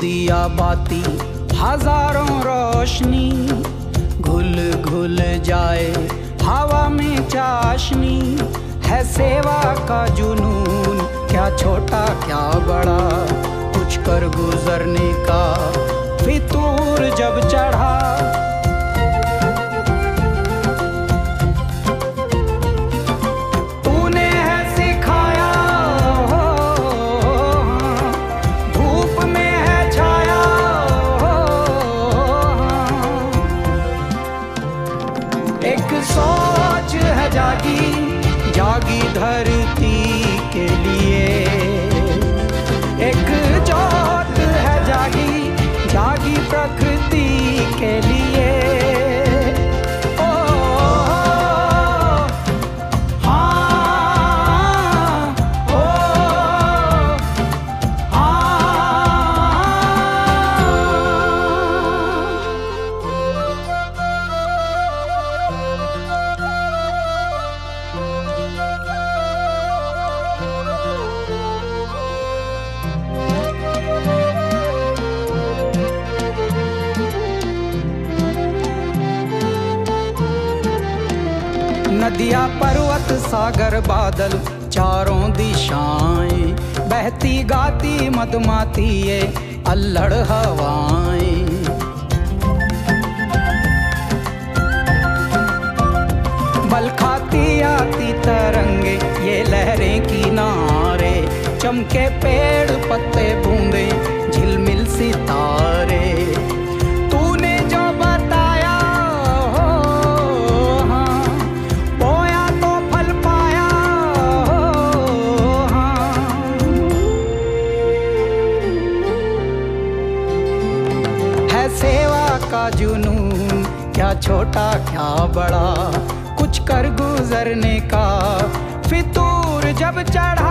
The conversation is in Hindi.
दिया बाती, हज़ारों रोशनी। घुल घुल जाए, हवा में चाशनी। है सेवा का जुनून, क्या छोटा क्या बड़ा, कुछ कर गुजरने का। के लिए। एक जोत है जागी जागी प्रकृति नदिया, पर्वत, सागर, बादल, चारों दिशाएँ। बहती गाती, मधुमाती ये अल्लड़ हवाएँ। बल खाती आती तरंगे, ये लहरें किनारे। चमके पेड़, पत्ते बूंदे, झिलमिल सितारे जुनून क्या छोटा क्या बड़ा कुछ कर गुजरने का फितूर जब चढ़ा